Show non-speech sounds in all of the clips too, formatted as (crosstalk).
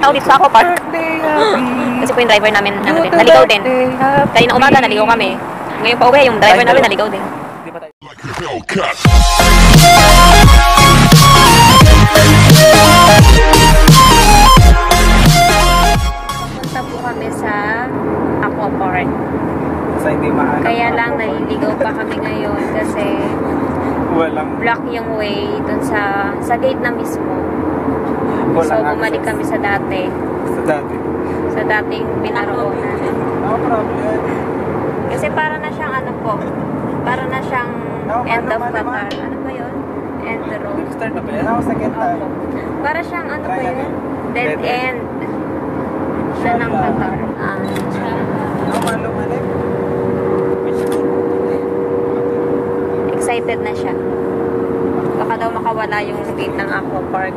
Kami na lang tao dito sa Aqua Park. Kasi po yung driver namin, ano din, naligaw din. Kanina umaga, naligaw kami. Ngayon pa uwi, yung driver namin naligaw din. Like a Hellcat. Dati. Sa dati. Sa dating pinaroonan. Problem. Kasi para na siyang ano po, para na siyang No, end ano, of ano, Qatar. ano? Ano ba yun? End the road. Start na ba yan? Ako second time. Opo. Para siyang ano Try ba yun? again. Dead Dead end. Na ng Qatar. Ah. No, malong excited na siya. Baka daw makawala yung gate ng Aqua Park.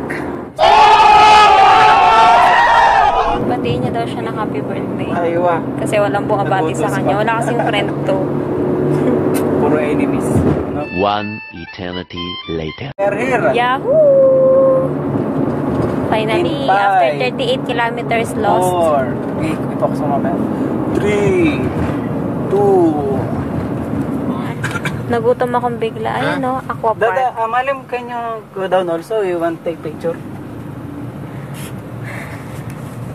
Daw siya ng happy birthday. Aywa. Kasi walang bumabati sa kanya. Wala kasing friend to. (laughs) Puro enemies. No? One eternity later. We're here. Yahoo! Finally, Goodbye. after 38 kilometers lost. Four. Wait, may focus mo mamaya. Three. Two. Nagutom akong bigla. Ayun no, Aqua Dada, Park. uh, Malim, can you go down also? You want take picture?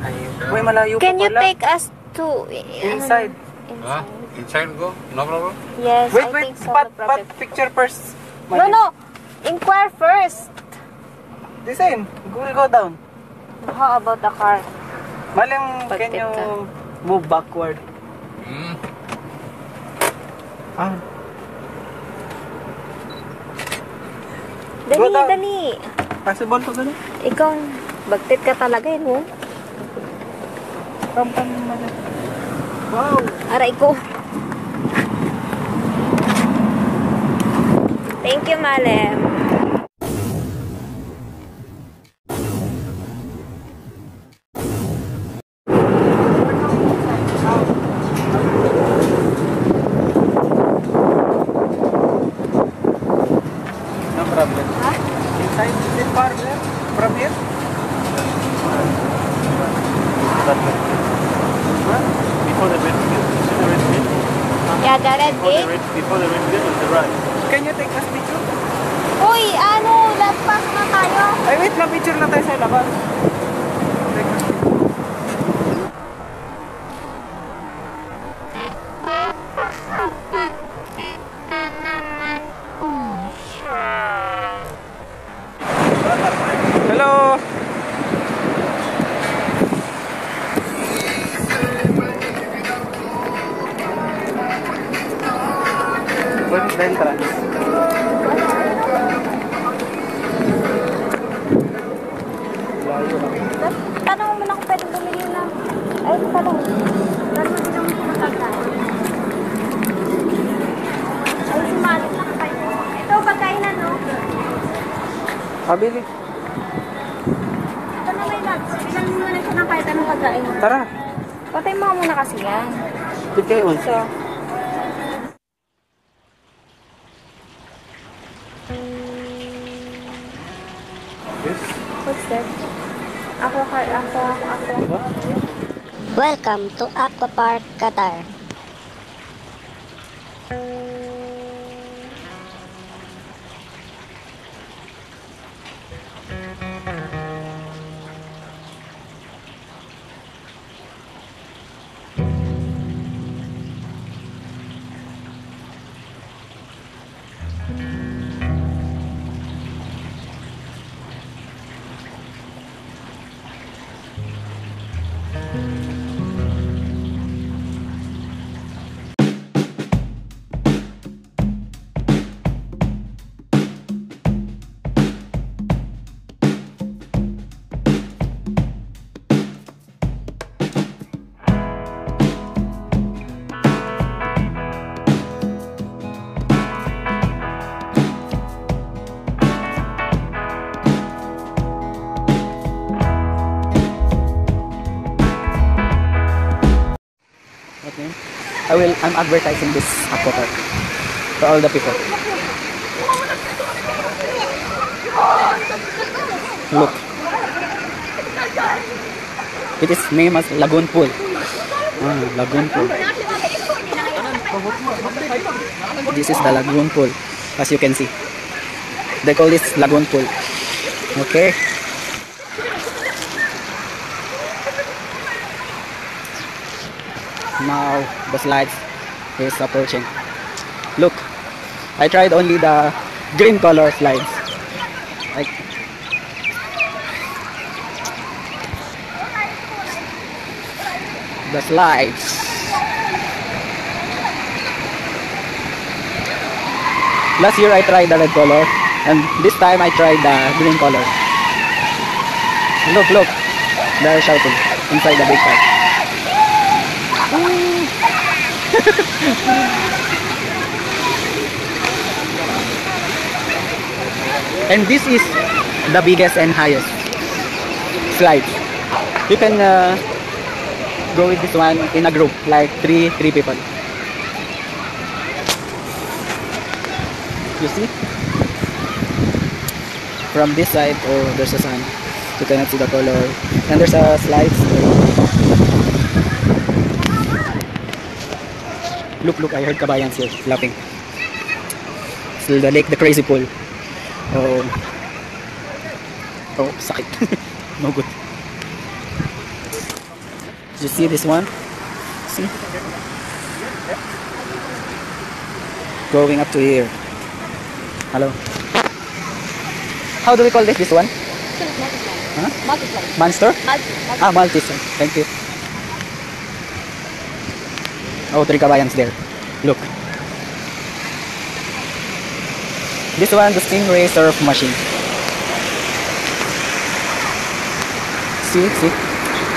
Ayun. Uy, malayo pa Can you pala. take us to... Inside. Huh? Inside go? No problem? Yes, Wait, I wait. think so. Pat, no pat, picture first. No, no. Inquire first. The same. We'll go down. How about the car? Malim, can you move backward? Hmm. Ah. Dali, dali. Possible to gano'n? Ikaw, bagtit ka talaga yun, mo. Pam, malim. Wow. Aray ko. Thank you, Malem. No problem. Inside, is it far there? From here? Huh? Before the red gate. See the red gate? Yeah, the red Before the gate. red, before the red gate on the right. Can you take us picture? Uy, ano, last pass na tayo. Ay, wait lang, picture na tayo Pabili. Ito na may lunch. Bilang mo na siya ng kahit anong pagkain. Tara. Patay mo muna kasi yan. Dito kayo. So, what's that? Ako, ako, ako, ako. Welcome to Aqua Park, Qatar. I will, I'm advertising this aqua park to all the people. Look. It is named as Lagoon Pool. Ah, Lagoon Pool. This is the Lagoon Pool, as you can see. They call this Lagoon Pool. Okay. Now the slides is approaching. Look, I tried only the green color slides. Like the slides. Last year I tried the red color and this time I tried the green color. Look, look. They're shouting inside the big pipe. (laughs) and this is the biggest and highest slide. You can uh, go with this one in a group, like three three people. You see? From this side, oh, there's a sun. You cannot see the color. And there's a slide. Look, look, I heard kabayans here laughing. Still the lake, the crazy pool. Oh. Oh, sakit. (laughs) no good. Did you see this one? See? Going up to here. Hello. How do we call this, this one? Huh? Monster? Ah, Maltese. Thank you. Oh, three kabayans there. Look. This one, the Stingray surf machine. See, see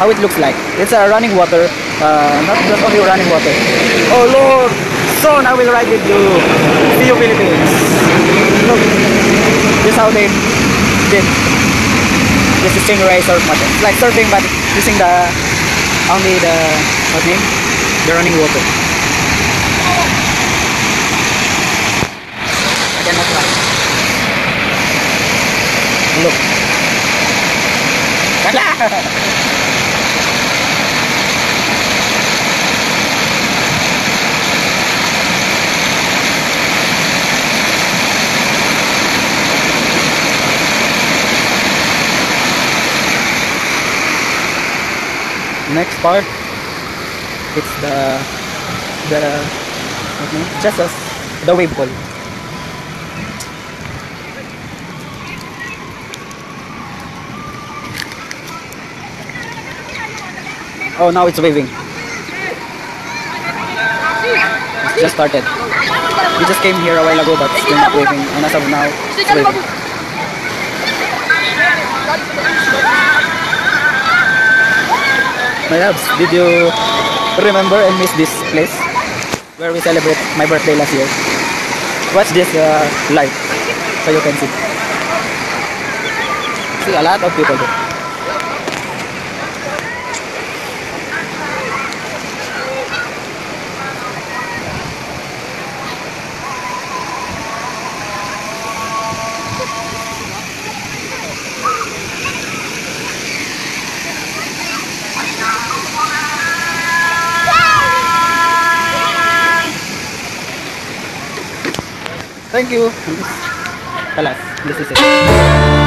how it looks like. It's a running water, uh, not just only running water. Oh Lord! Soon I will ride it to Theo Philippines. Look, this is how they did. This is Stingray surf machine. It's like surfing, but using the only the what name? The running water. I cannot ride. Look. (laughs) Next part, it's the the name? just as the wave pool. Oh, now it's waving. It's just started. We just came here a while ago, but still not waving. And as of now, it's waving. My loves, did you remember and miss this place where we celebrate my birthday last year? Watch this uh, live so you can see. See a lot of people there. Thank you. Kalas, this is it.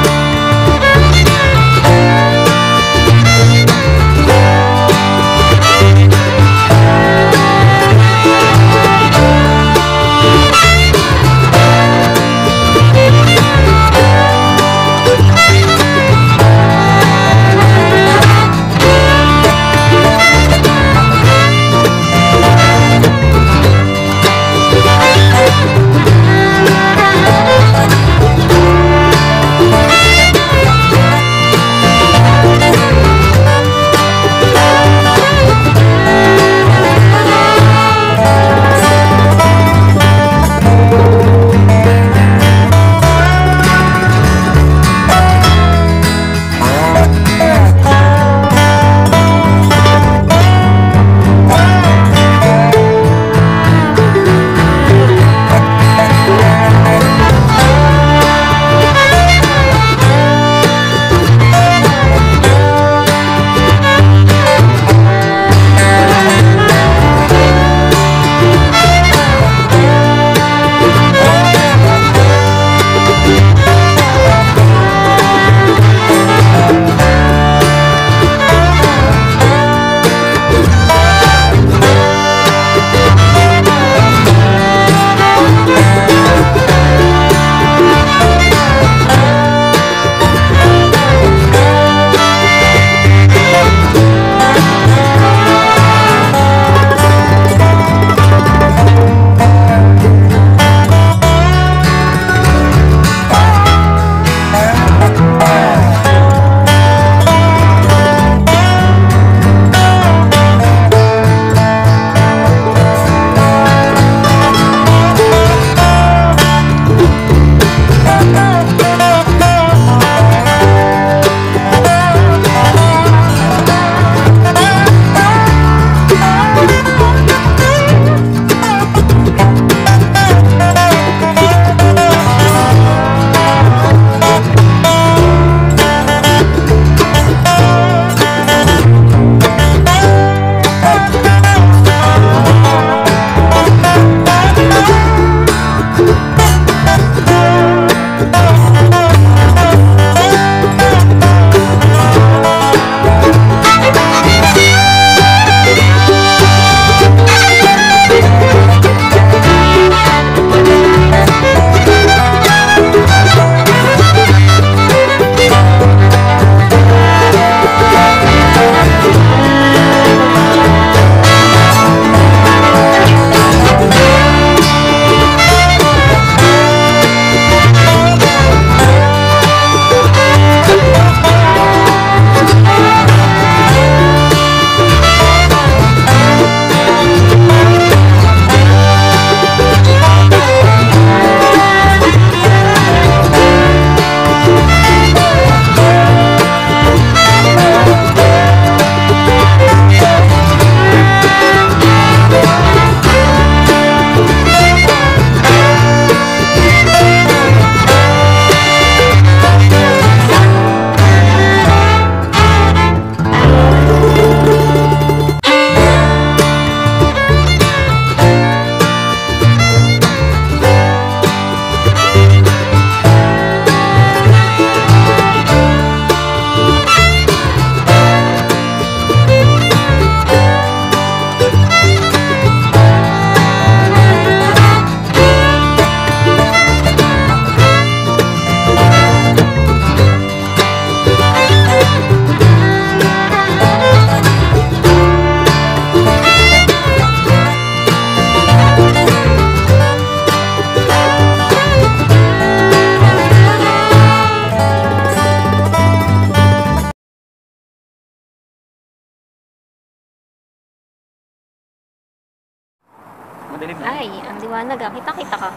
Ah. Kita-kita ka.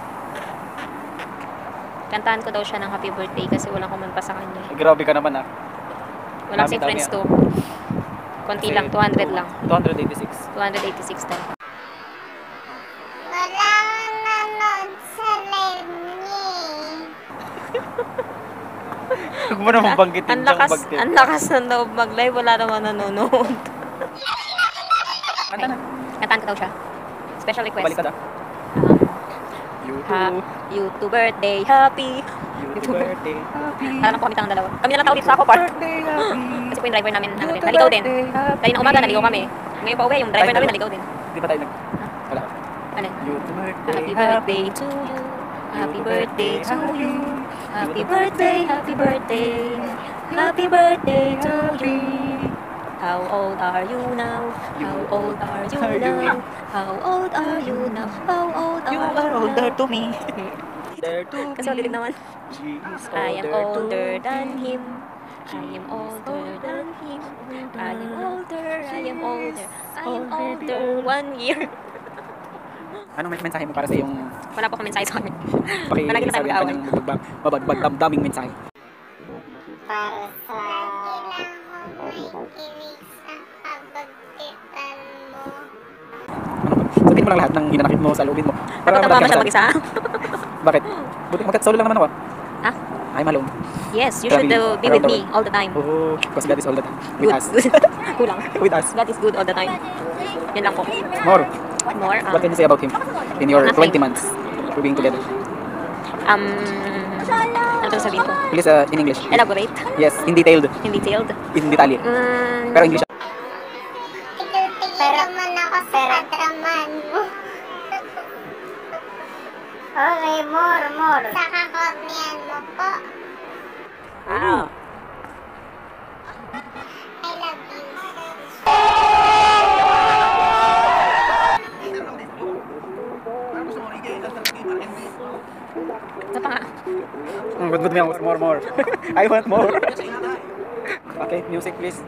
Kantahan ko daw siya ng happy birthday kasi walang kumanta sa kanya. Eh, grabe ka naman ah. Walang si friends ah. to. Konti lang, 200 lang. 286. 286 lang. Wala nanonood sa live niya. Huwag mo naman banggitin Ang lakas, ang lakas ng loob mag-live, wala naman nanonood. Kanta na. Kantahan ko daw siya. Special request. Balik ka na. Ha, YouTube birthday, happy. YouTube birthday. Alam ko kami tayong dalawa. Kami na lang tao dito sa ako park. Kasi po yung driver namin, ano rin, naligaw din. Kanina umaga, naligaw kami. Ngayon pa uwi, yung driver namin naligaw din. Di ba tayo nag... Wala. Ano? YouTube birthday. Happy birthday to you. Happy birthday to you. Happy birthday, happy birthday. Happy birthday to you. How old are you now? How old are you now? How old are you now? How old are You you are older now? to me. (laughs) Older to Kasi ulitin naman. She is I am older than me. him. I am older than him. I am older. I am older. I am older. One year. Anong men- mensahe mo para sa iyong Wala po kami mensahe sa amin. Palagi na tayo mag-away. mabagbag, mabagbag damdaming mensahe? Para lang lahat ng hinanakit mo sa lubid mo. Para Natatawa ba madami siya mag-isa? Bakit? Buti magkat-solo lang naman ako. Ah? I'm alone. Yes, you should Traveling uh, be with me world. all the time. Oh, because God is all the time. With Good. us. Kulang. With us. God is good all the time. Yan lang po. More. More. What can Um, you say about him in your Nothing. 20 months for being together? um, ano to sabihin ko? Please, uh, in English. Elaborate. Yes, in detailed. In detailed. In detalye. Mm, Pero English. Tigil naman ako sa katraman mo. Okay, more, more. Sa kakornian mo po. ah. I love you. Ito pa nga. Mm, good, good, more, more, more. (laughs) I want more. okay, music please.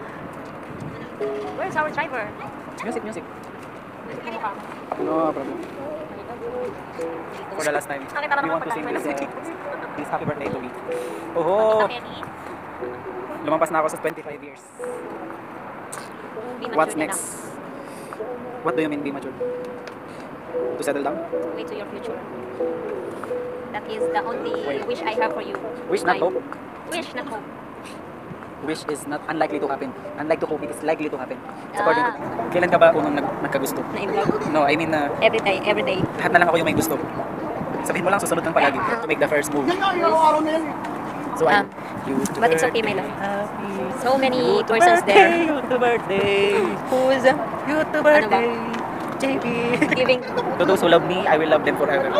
Where's our driver? Music, music. No problem. For the last time, we naman want to sing this, uh, this happy birthday to me. Oh, Kenny, lumampas na ako sa 25 years. What's next? What do you mean be mature? To settle down? Way to your future. That is the only Wait. wish I have for you. Wish not hope. Wish not hope. Wish is not unlikely to happen. Unlike to hope, it is likely to happen. It's Ah. according to, kailan ka ba unang nag, nagkagusto? Na in. No, I mean, uh, Every day, every day. lahat na lang ako yung may gusto. Sabihin mo lang, susunod kang palagi to make the first move. So, I, Um, you but it's okay, my love. So many persons there YouTube birthday. who's YouTube Ano ba? JB. giving to those who love me, I will love them forever.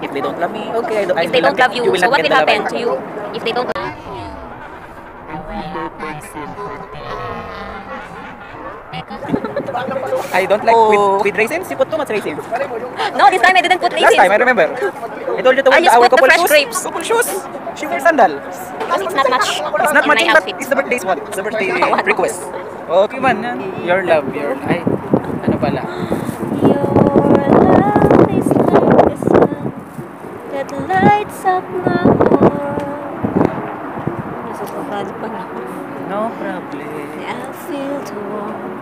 If they don't love me, okay. I don't, I if they will don't love get- you, will so not what get will the love happen I- to you if they don't I don't like Oh. with, with raisins. You put too much raisins. No, this time I didn't put Last raisins. time, I remember. I told you to wear just our couple shoes. grapes. Couple shoes. She wears sandal. Because it's not much It's not much, but it's the birthday's one. It's the birthday (laughs) What? request. Okay man. yan. Your love, your... Ay, ano pala? Your love is like the sun that lights up my pa na ako. No problem. I feel the warmth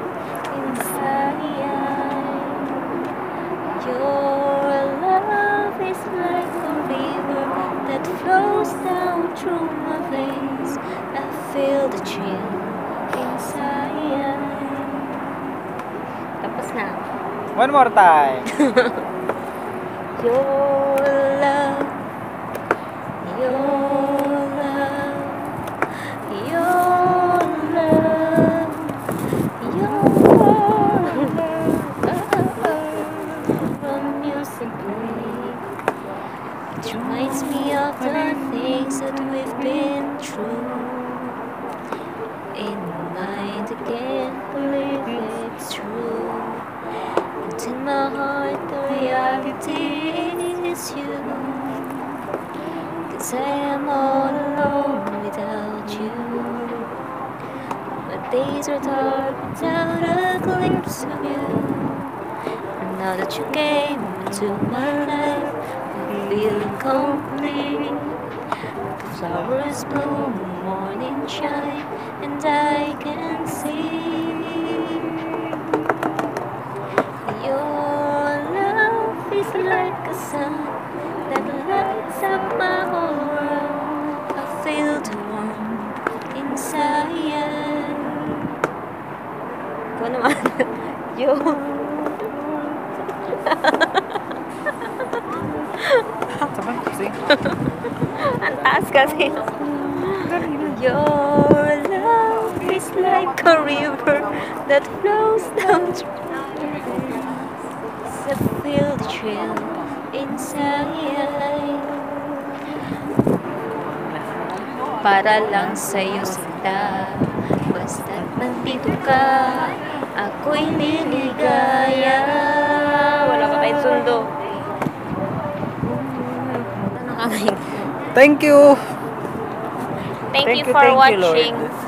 One more time. (laughs) Your I feel complete. The flowers bloom, the morning shine, and I can see your love is like a sun that lights up my whole world. I feel the warmth inside. Ikaw naman. Yo. Sing. (laughs) Ang taas kasi. Your love is like a river that flows down I feel the thrill inside Para lang sa'yo sila. Basta't nandito ka Ako'y liligaya Wala pa tayong sundo Ano ka ngayon? Thank you. Thank, Thank you you, for thank you, Lord. watching.